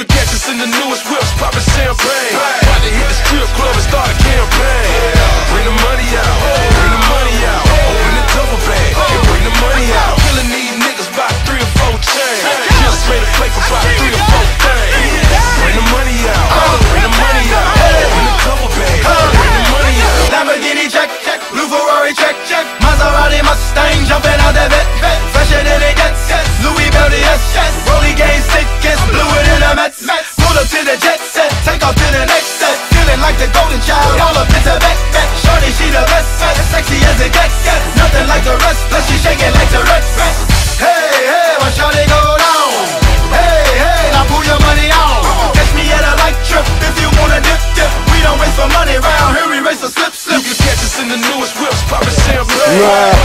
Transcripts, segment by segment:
can catch us in the newest whips, popping champagne. About to hit the strip club and start a campaign. Champagne.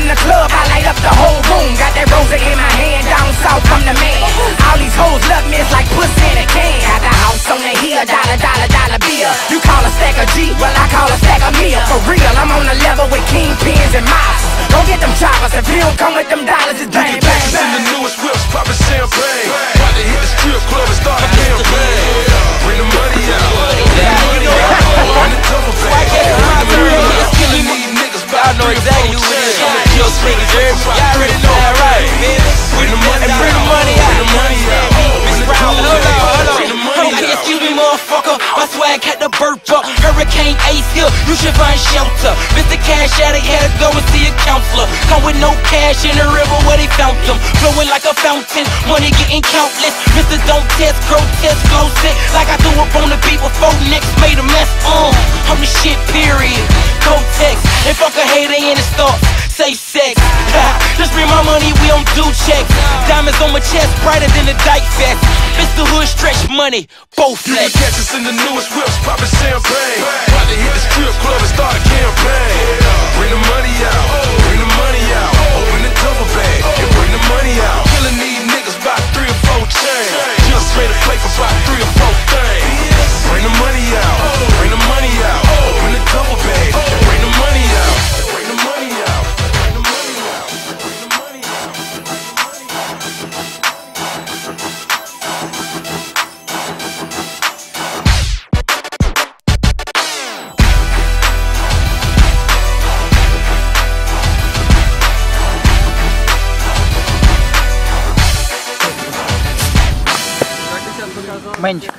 In the club, I light up the whole room. Got that rose in my hand, down south, I'm the man. All these hoes love me, it's like pussy in a can. I Got the house on the hill, dollar, dollar, dollar bill. You call a stack of G, well I call a stack of meal. For real, I'm on the level with kingpins and mobsters Don't get them choppers, if you don't come with them dollars, or exactly four who it is. chains. I'm a kill speaker, Jerry. Y'all already know that, right? Bring the money And bring the money out, bring out. the money out. Hold on, hold on. out. excuse me, motherfucker. My swag had to burp up. Hurricane Ace here, you should find shelter. Mr. Cash Addict had to go and see a counselor. Come with no cash in the river where they found them. Flowing like a fountain, money getting countless. Mr. Don't Test, grotesque, flow sick. Like I threw up on the beat before next made a mess. Uh, I'm the shit, hater in his thoughts. Say sex. Just bring my money, we don't do checks. Diamonds on my chest, brighter than the Dyke Fest. It's the hood stretch money, both You can flex. catch us in the newest whips, popping champagne. About to hit the strip club and start a campaign. Bring the money out, bring the money out. Open the double bag and bring the money out. Killing these niggas by three or four chains. Just made a play for about three or four Мэнчик.